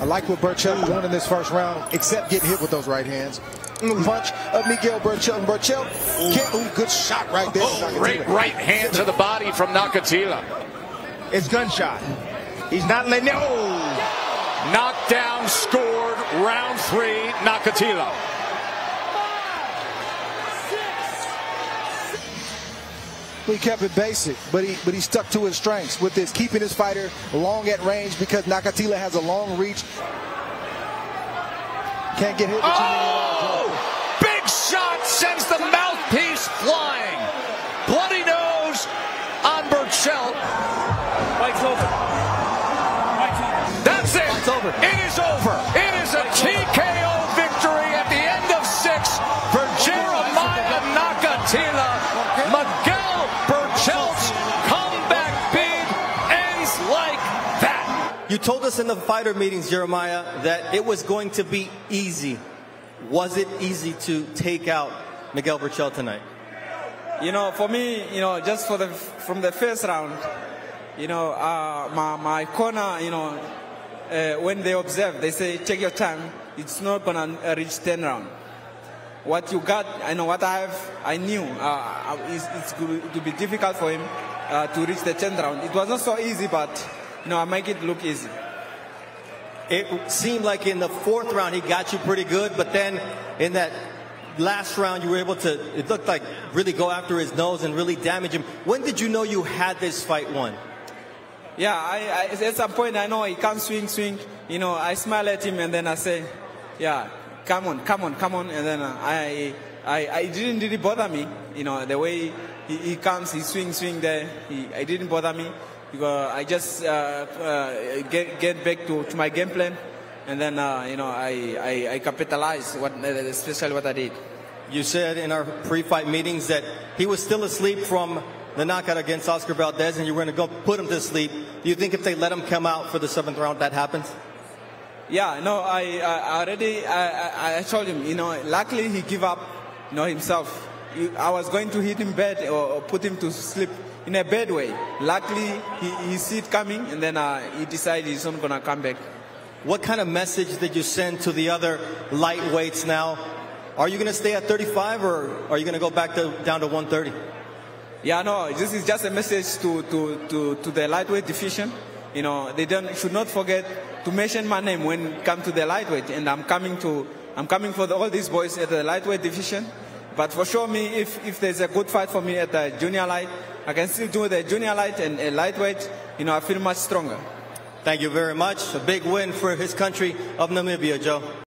I like what Berchelt doing in this first round, except getting hit with those right hands. Mm, punch of Miguel Berchelt. And Berchelt, can't, ooh, good shot right there. Oh, great right hand to the body from Nakathila. It's gunshot. He's not letting it. Oh! Knockdown scored, round three, Nakathila. He kept it basic, but he but he stuck to his strengths with this, keeping his fighter long at range because Nakathila has a long reach. Can't get hit. Oh! Big shot sends the mouthpiece flying. Bloody nose on Berchelt. Fight's over. Fight's over. That's it. Fight's over. It is over. It is a TKO victory at the end of six for Jeremiah Nakathila. Miguel Berchelt's comeback bid ends like that. You told us in the fighter meetings, Jeremiah, that it was going to be easy. Was it easy to take out Miguel Berchelt tonight? You know, for me, you know, just for the from the first round, you know, uh, my my corner, you know, uh, when they observe, they say, take your time. It's not gonna reach ten round. What you got, I know what I have. I knew uh, it's, it's going to be difficult for him uh, to reach the 10th round. It was not so easy, but you know, I make it look easy. It seemed like in the fourth round he got you pretty good, but then in that last round you were able to, it looked like really go after his nose and really damage him. When did you know you had this fight won? Yeah, I, I, at some point I know he comes swing, swing. You know, I smile at him and then I say, yeah, come on, come on, come on. And then uh, I, I, I didn't really bother me. You know, the way he, he comes, he swing, swing there. He, it didn't bother me because I just uh, uh, get, get back to, to my game plan. And then, uh, you know, I, I, I capitalize, what, especially what I did. You said in our pre-fight meetings that he was still asleep from the knockout against Oscar Valdez, and you were going to go put him to sleep. Do you think if they let him come out for the seventh round, that happens? Yeah, no, I, I already, I, I, I told him, you know, luckily he give up, you know, himself. I was going to hit him bed or, put him to sleep in a bad way. Luckily, he, he see it coming, and then uh, he decided he's not going to come back. What kind of message did you send to the other lightweights now? Are you going to stay at 35 or are you going to go back to, down to 130? Yeah, no, this is just a message to, to, to, to the lightweight division. You know, they don't, should not forget to mention my name when come to the lightweight. And I'm coming to, I'm coming for the, all these boys at the lightweight division. But for sure, me, if, if there's a good fight for me at the junior light, I can still do the junior light and a lightweight. You know, I feel much stronger. Thank you very much. A big win for his country of Namibia, Joe.